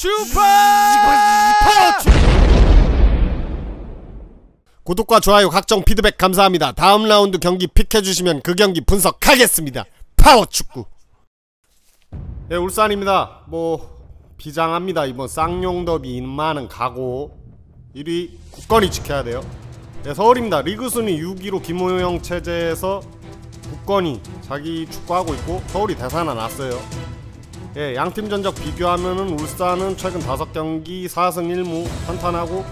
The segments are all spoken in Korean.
슈퍼! 구독과 좋아요 각종 피드백 감사합니다. 다음 라운드 경기 pick해주시면 그 경기 분석하겠습니다. 파워 축구! 네 울산입니다. 뭐 비장합니다. 이번 쌍용 더비 임하는 각오 1위 굳건히 지켜야 돼요. 네 서울입니다. 리그 순위 6위로 김호영 체제에서 굳건히 자기 축구하고 있고 서울이 되살아났어요 예, 양팀 전적 비교하면은 울산은 최근 5경기 4승 1무 탄탄하고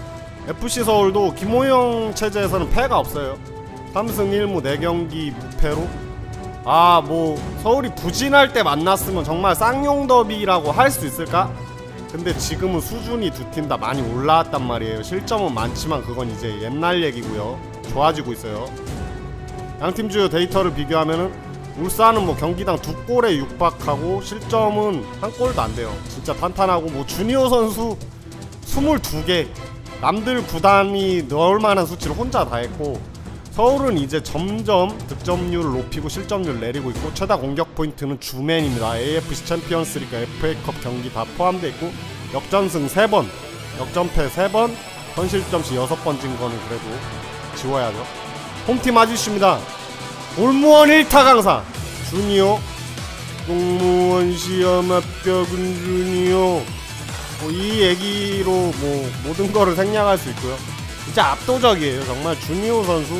FC 서울도 김호영 체제에서는 패가 없어요. 3승 1무 4경기 무패로 아, 뭐 서울이 부진할 때 만났으면 정말 쌍용 더비라고 할 수 있을까? 근데 지금은 수준이 두 팀 다 많이 올라왔단 말이에요. 실점은 많지만 그건 이제 옛날 얘기고요. 좋아지고 있어요. 양 팀 주요 데이터를 비교하면은 울산은 뭐 경기당 두 골에 육박하고 실점은 한 골도 안 돼요. 진짜 탄탄하고 뭐 주니어 선수 22개 남들 구단이 넣을 만한 수치를 혼자 다 했고 서울은 이제 점점 득점률을 높이고 실점률을 내리고 있고 최다 공격 포인트는 주맨입니다. AFC 챔피언스리그 FA컵 경기 다 포함되어 있고 역전승 3번, 역전패 3번, 선실점 시 6번 진 거는 그래도 지워야죠. 홈팀 아저씨입니다. 올무원 1타 강사 주니어 공무원 시험 합격은 주니어 뭐이 얘기로 뭐 모든 거를 생략할 수 있고요. 진짜 압도적이에요. 정말 주니오 선수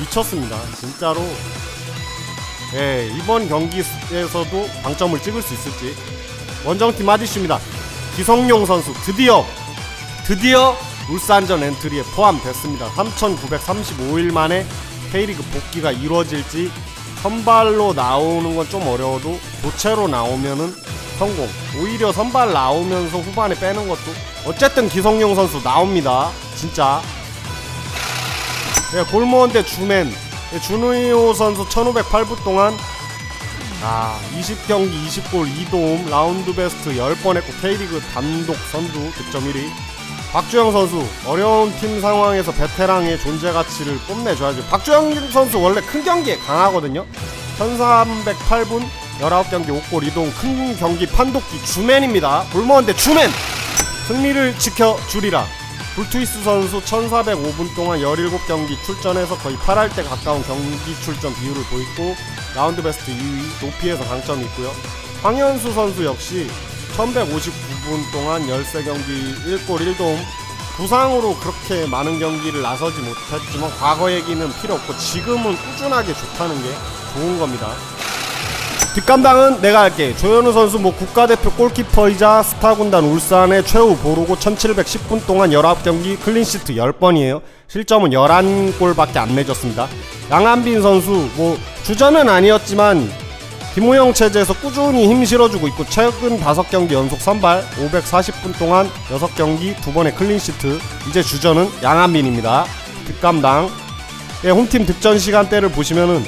미쳤습니다. 진짜로. 예, 이번 경기에서도 방점을 찍을 수 있을지. 원정팀 아디슈입니다. 기성용 선수 드디어 드디어 울산전 엔트리에 포함됐습니다. 3,935일 만에 K리그 복귀가 이루어질지 선발로 나오는 건 좀 어려워도 교체로 나오면은 성공. 오히려 선발 나오면서 후반에 빼는 것도 어쨌든 기성용 선수 나옵니다. 진짜. 네, 골모원대 주맨 네, 준우이호 선수 1508분 동안 아 20경기 20골 2도움 라운드 베스트 10번 했고 K리그 단독 선두 득점 1위 박주영 선수 어려운 팀 상황에서 베테랑의 존재 가치를 뽐내줘야죠. 박주영 선수 원래 큰 경기에 강하거든요. 1308분 19경기 5골 2동 큰 경기 판독기 주맨입니다. 볼모원대 주맨! 승리를 지켜주리라. 불투이스 선수 1405분 동안 17경기 출전해서 거의 8할 때 가까운 경기 출전 비율을 보이고 라운드 베스트 2위 높이에서 강점이 있고요. 황현수 선수 역시 1159 분 동안 13경기 1골 1도움. 부상으로 그렇게 많은 경기를 나서지 못했지만 과거 얘기는 필요 없고 지금은 꾸준하게 좋다는 게 좋은 겁니다. 뒷감당은 내가 할게. 조현우 선수 뭐 국가대표 골키퍼이자 스타군단 울산의 최후 보루고 1710분 동안 19경기 clean sheet 10번이에요. 실점은 11골밖에 안 내줬습니다. 양한빈 선수 뭐 주전은 아니었지만 김호영 체제에서 꾸준히 힘 실어주고 있고 최근 5경기 연속 선발 540분 동안 6경기 2번의 clean sheet. 이제 주전은 양한빈입니다. 뒷감당. 예, 홈팀 득점 시간대를 보시면은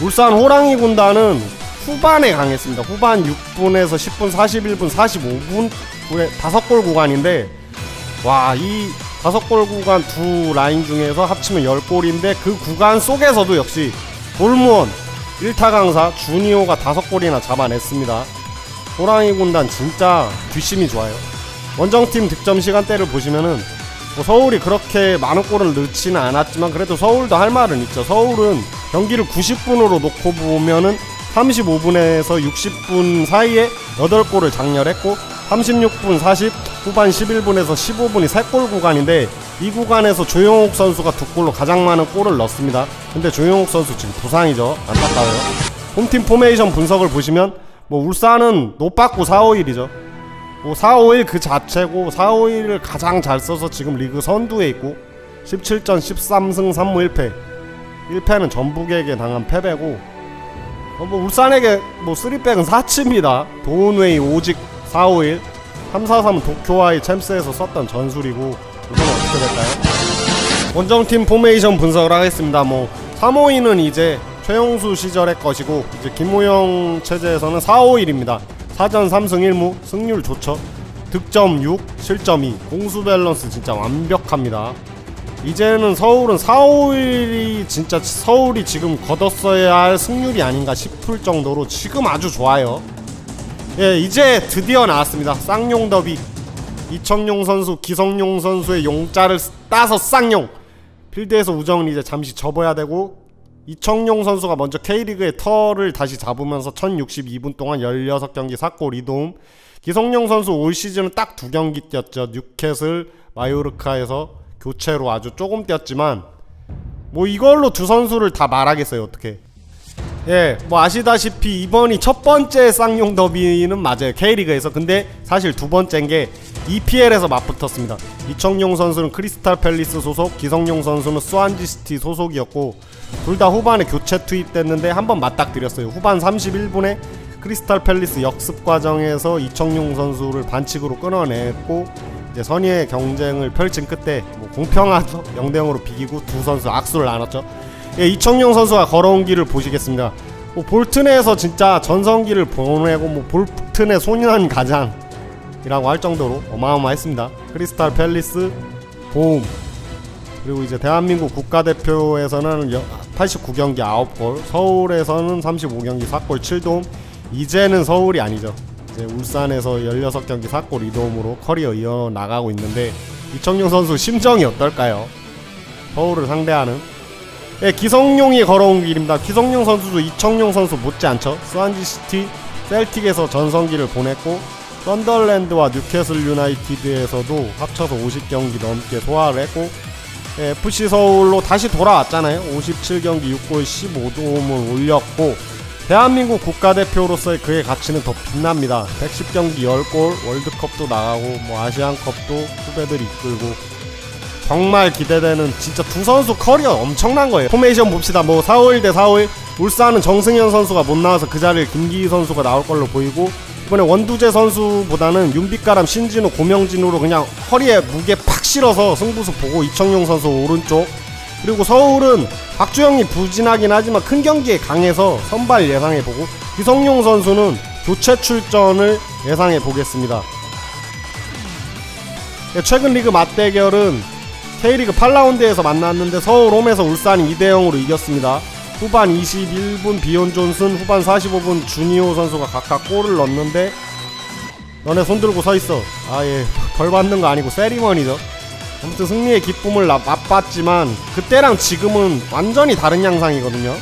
울산 호랑이 군단은 후반에 강했습니다. 후반 6분에서 10분, 41분, 45분 5골 구간인데 와 이 5골 구간 두 라인 중에서 합치면 10골인데 그 구간 속에서도 역시 골무원 1타 강사 주니오가 5골이나 잡아냈습니다. 호랑이 군단 진짜 뒷심이 좋아요. 원정팀 득점 시간대를 보시면은 뭐 서울이 그렇게 많은 골을 넣지는 않았지만 그래도 서울도 할 말은 있죠. 서울은 경기를 90분으로 놓고 보면은 35분에서 60분 사이에 8골을 장렬했고 36분 40 후반 11분에서 15분이 3골 구간인데 이 구간에서 조영욱 선수가 두 골로 가장 많은 골을 넣습니다. 근데 조영욱 선수 지금 부상이죠. 안타까워요. 홈팀 포메이션 분석을 보시면 뭐 울산은 노빠꾸 4-5-1이죠. 뭐 4-5-1 그 자체고 4-5-1을 가장 잘 써서 지금 리그 선두에 있고 17전 13승 3무 1패 1패는 전북에게 당한 패배고 어, 뭐 울산에게 뭐 3백은 사치입니다 도훈 way 오직 451 343은 도쿄와의 챔스에서 썼던 전술이고 이건 어떻게 될까요? 원정팀 포메이션 분석을 하겠습니다. 뭐 352는 이제 최용수 시절의 것이고 이제 김호영 체제에서는 451입니다. 4전 3승 1무 승률 좋죠. 득점 6 실점 2 공수 밸런스 진짜 완벽합니다. 이제는 서울은 451이 진짜 서울이 지금 거뒀어야 할 승률이 아닌가 싶을 정도로 지금 아주 좋아요. 예 이제 드디어 나왔습니다. 쌍용 더비 이청용 선수, 기성용 선수의 용자를 따서 쌍용. 필드에서 우정은 이제 잠시 접어야 되고 이청용 선수가 먼저 K리그의 터를 다시 잡으면서 1062분 동안 16경기 4골 2도움 기성용 선수 올 시즌은 딱 두 경기 뛰었죠. 뉴캐슬 마요르카에서 교체로 아주 조금 뛰었지만 뭐 이걸로 두 선수를 다 말하겠어요 어떻게 예, 뭐 아시다시피 이번이 첫 번째 쌍용 더비는 맞아요. K리그에서. 근데 사실 두 번째인 게 EPL에서 맞붙었습니다. 이청용 선수는 크리스탈 팰리스 소속, 기성용 선수는 스완지시티 소속이었고 둘 다 후반에 교체 투입됐는데 한번 맞닥뜨렸어요. 후반 31분에 크리스탈 팰리스 역습 과정에서 이청용 선수를 반칙으로 끊어냈고 이제 선의의 경쟁을 펼친 끝에 뭐 공평하죠. 0대 0으로 비기고 두 선수 악수를 나눴죠. 예, 이청용 선수가 걸어온 길을 보시겠습니다. 뭐 볼튼에서 진짜 전성기를 보내고 뭐 볼튼의 소년 가장이라고 할 정도로 어마어마했습니다. 크리스탈 팰리스 보험 그리고 이제 대한민국 국가대표에서는 89경기 9골 서울에서는 35경기 4골 7도움 이제는 서울이 아니죠. 이제 울산에서 16경기 4골 2도움으로 커리어 이어 나가고 있는데 이청용 선수 심정이 어떨까요? 서울을 상대하는 예, 기성용이 걸어온 길입니다. 기성용 선수도 이청용 선수 못지않죠. 스완지시티, 셀틱에서 전성기를 보냈고 썬덜랜드와 뉴캐슬 유나이티드에서도 합쳐서 50경기 넘게 소화를 했고 예, FC 서울로 다시 돌아왔잖아요. 57경기 6골 15도움을 올렸고 대한민국 국가대표로서의 그의 가치는 더 빛납니다. 110경기 10골, 월드컵도 나가고 뭐 아시안컵도 후배들이 이끌고 정말 기대되는 진짜 두 선수 커리어 엄청난 거예요. 포메이션 봅시다. 뭐 4월 대 4월 울산은 정승현 선수가 못 나와서 그 자리를 김기희 선수가 나올 걸로 보이고 이번에 원두재 선수보다는 윤빛가람 신진호 고명진으로 그냥 허리에 무게 팍 실어서 승부수 보고 이청용 선수 오른쪽 그리고 서울은 박주영이 부진하긴 하지만 큰 경기에 강해서 선발 예상해보고 기성용 선수는 교체 출전을 예상해보겠습니다. 네, 최근 리그 맞대결은 K리그 8라운드에서 만났는데 서울 홈에서 울산이 2대0으로 이겼습니다. 후반 21분 비온 존슨, 후반 45분 주니오 선수가 각각 골을 넣었는데 너네 손 들고 서 있어. 아예 벌 받는 거 아니고 세리머니죠. 아무튼 승리의 기쁨을 맛봤지만 그때랑 지금은 완전히 다른 양상이거든요.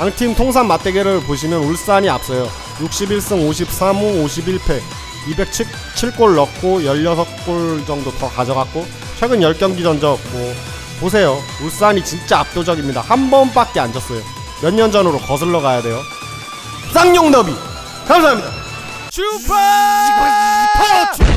양팀 통산 맞대결을 보시면 울산이 앞서요. 61승 53호 51패 207골 넣고 16골 정도 더 가져갔고 최근 10경기 전적 뭐 보세요. 울산이 진짜 압도적입니다. 한 번밖에 안 졌어요. 몇 년 전으로 거슬러 가야 돼요. 쌍용 너비 감사합니다. 슈퍼 파워